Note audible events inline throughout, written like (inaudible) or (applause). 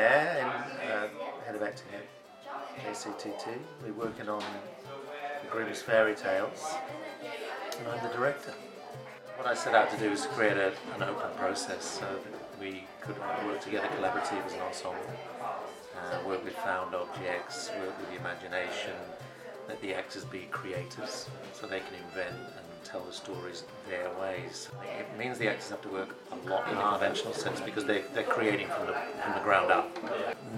O'Hare, and, uh, head of acting at ACTT. We're working on the Grimm's Fairy Tales, and I'm the director. What I set out to do was create a, an open process so that we could work together collaboratively as an ensemble, uh, work with found objects, work with the imagination, let the actors be creatives so they can invent and tell the stories their ways. It means the actors have to work a lot in the ah. conventional sense because they, they're creating from the, from the ground up.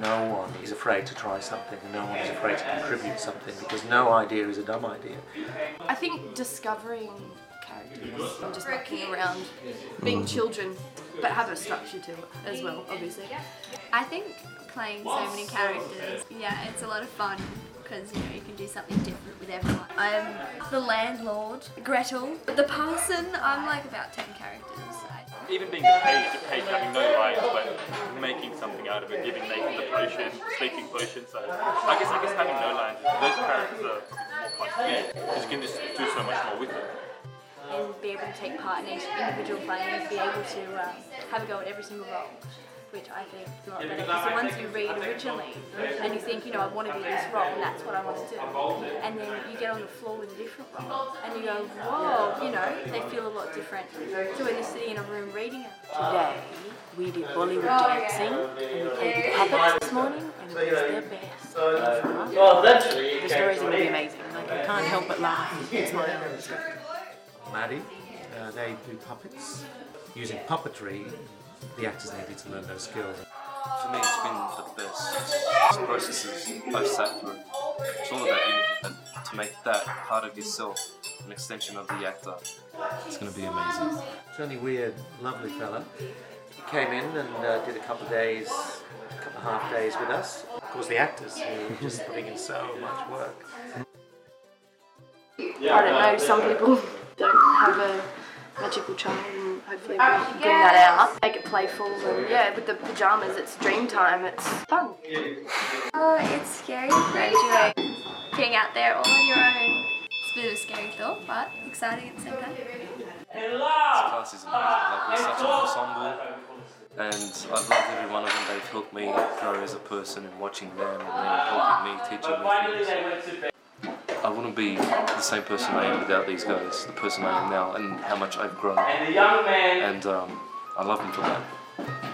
No one is afraid to try something, and no one is afraid to contribute something because no idea is a dumb idea. I think discovering characters and just mucking around, being children, but have a structure to it as well, obviously. I think playing so many characters, yeah, it's a lot of fun because you know you can do something different with everyone. I'm the landlord, Gretel, but the parson. I'm like about ten characters. Even being a page, page having no lines, but making something out of it, giving Nathan the potion, speaking potion. So I guess I guess having no lines, those characters are more fun to because you can just do so much more with them. And be able to take part in each individual play and be able to um, have a go at every single role which I think is a lot better. Because the ones you read originally and you think, you know, I want to be this role and that's what I want to do. And then you get on the floor with a different role and you go, whoa, you know, they feel a lot different to when you're sitting in a room reading it. Today we did Bollywood dancing and we played the puppets this morning and it was their best. Well, eventually the stories are going to be amazing. Like I can't help but laugh (laughs) and smile. Maddie, uh, they do puppets. Using puppetry, the actors needed to learn those skills. For me, it's been the best processes I've sat through. It's all about image, and to make that part of yourself an extension of the actor, it's going to be amazing. Johnny Weird, lovely fella. He came in and uh, did a couple of days, a couple of half days with us. Of course, the actors who were just putting in so much work. I don't know, some people (laughs) don't have a magical child and hopefully oh, we'll bring that out. Make it playful and yeah, with the pyjamas it's dream time, it's fun. Oh, it's scary to graduate. Being out there all on your own. It's a bit of a scary thought, but exciting at the same time. This class is amazing. Like we're such an ensemble, and I've loved every one of them. They've helped me grow as a person and watching them, and then helping me, teaching me things. I wouldn't be the same person I am without these guys, the person I am now, and how much I've grown. And the young man. And um, I love them for that.